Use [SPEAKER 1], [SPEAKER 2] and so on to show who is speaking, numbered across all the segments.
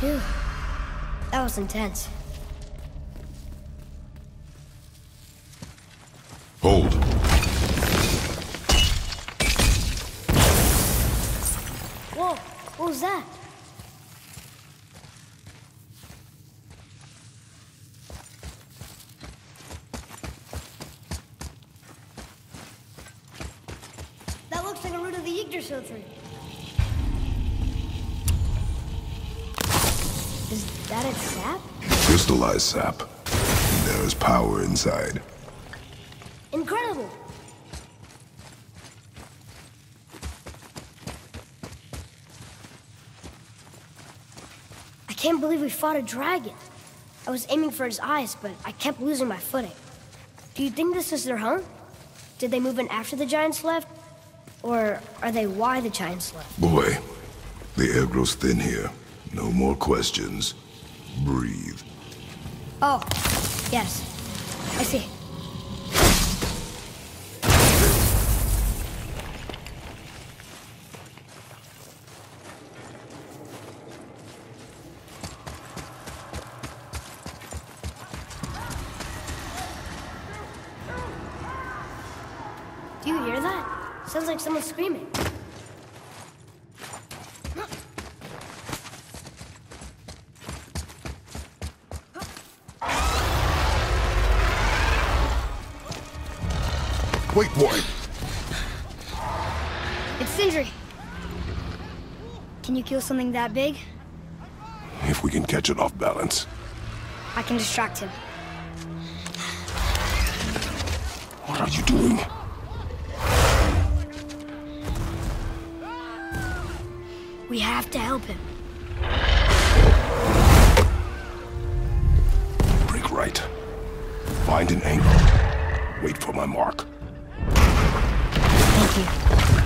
[SPEAKER 1] Phew. That was intense.
[SPEAKER 2] Hold.
[SPEAKER 1] Whoa, what was that? That looks like a root of the Yggdrasil tree. That its sap?
[SPEAKER 2] Crystallized sap. There is power inside.
[SPEAKER 1] Incredible! I can't believe we fought a dragon. I was aiming for his eyes, but I kept losing my footing. Do you think this is their home? Did they move in after the giants left? Or are they why the giants left?
[SPEAKER 2] Boy, the air grows thin here. No more questions. Breathe.
[SPEAKER 1] Oh, yes. I see. Do you hear that? Sounds like someone screaming.
[SPEAKER 2] Wait, boy!
[SPEAKER 1] It's Sindri. Can you kill something that big?
[SPEAKER 2] If we can catch it off balance.
[SPEAKER 1] I can distract him.
[SPEAKER 2] What are you doing?
[SPEAKER 1] We have to help him.
[SPEAKER 2] Break right. Find an angle. Wait for my mark.
[SPEAKER 1] Thank you.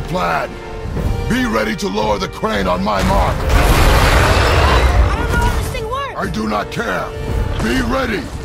[SPEAKER 3] Plan. Be ready to lower the crane on my mark.
[SPEAKER 1] I don't know how this thing works.
[SPEAKER 3] I do not care. Be ready.